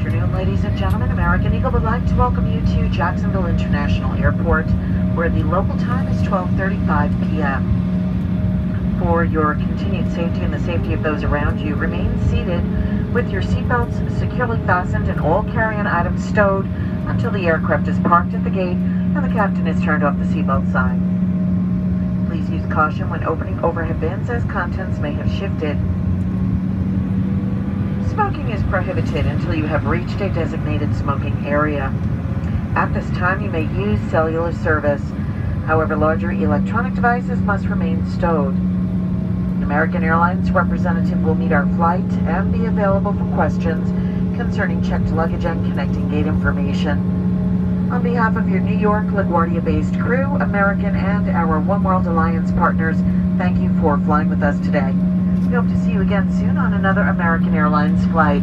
ladies and gentlemen. American Eagle would like to welcome you to Jacksonville International Airport, where the local time is 12.35 p.m. For your continued safety and the safety of those around you, remain seated with your seatbelts securely fastened and all carry-on items stowed until the aircraft is parked at the gate and the captain has turned off the seatbelt sign. Please use caution when opening overhead bins as contents may have shifted. Smoking is prohibited until you have reached a designated smoking area. At this time, you may use cellular service. However, larger electronic devices must remain stowed. An American Airlines representative will meet our flight and be available for questions concerning checked luggage and connecting gate information. On behalf of your New York LaGuardia-based crew, American and our oneworld Alliance partners, thank you for flying with us today. We hope to see you again soon on another American Airlines flight.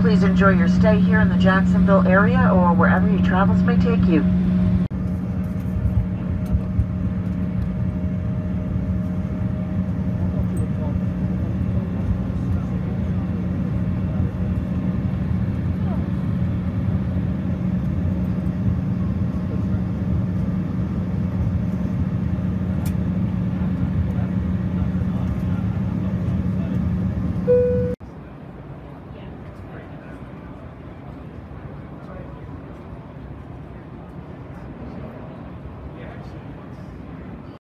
Please enjoy your stay here in the Jacksonville area or wherever your travels may take you.